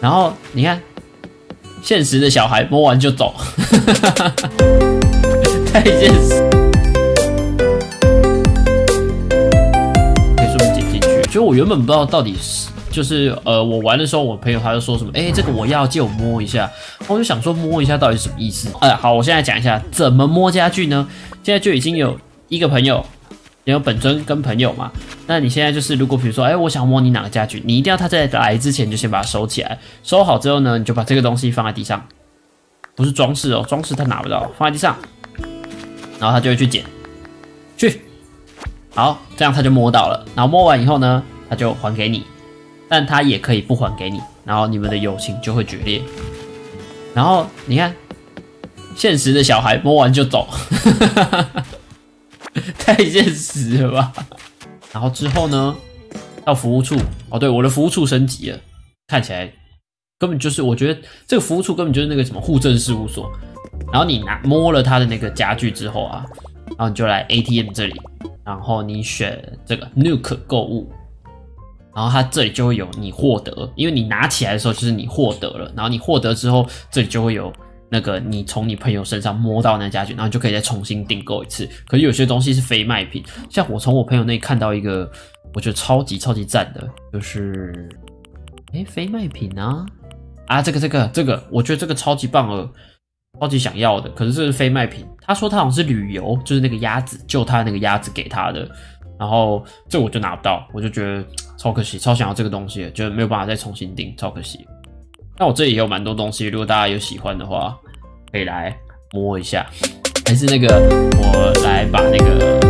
然后你看，现实的小孩摸完就走，太现实。可以顺便剪进去。就我原本不知道到底是，就是呃，我玩的时候，我朋友他就说什么，哎，这个我要借我摸一下。我就想说摸一下到底是什么意思？哎，好，我现在讲一下怎么摸家具呢？现在就已经有一个朋友。有本尊跟朋友嘛？那你现在就是，如果比如说，哎，我想摸你哪个家具，你一定要他在来之前就先把它收起来，收好之后呢，你就把这个东西放在地上，不是装饰哦，装饰他拿不到，放在地上，然后他就会去捡，去，好，这样他就摸到了，然后摸完以后呢，他就还给你，但他也可以不还给你，然后你们的友情就会决裂。然后你看，现实的小孩摸完就走。太现实了吧！然后之后呢，到服务处哦，对，我的服务处升级了，看起来根本就是，我觉得这个服务处根本就是那个什么户政事务所。然后你拿摸了他的那个家具之后啊，然后你就来 ATM 这里，然后你选这个 Nuke 购物，然后它这里就会有你获得，因为你拿起来的时候就是你获得了，然后你获得之后，这里就会有。那个你从你朋友身上摸到那家具，然后就可以再重新订购一次。可是有些东西是非卖品，像我从我朋友那里看到一个，我觉得超级超级赞的，就是哎非卖品啊啊这个这个这个，我觉得这个超级棒哦，超级想要的。可是这是非卖品，他说他好像是旅游，就是那个鸭子，就他那个鸭子给他的，然后这我就拿不到，我就觉得超可惜，超想要这个东西，就没有办法再重新订，超可惜。那我这里也有蛮多东西，如果大家有喜欢的话，可以来摸一下。还是那个，我来把那个。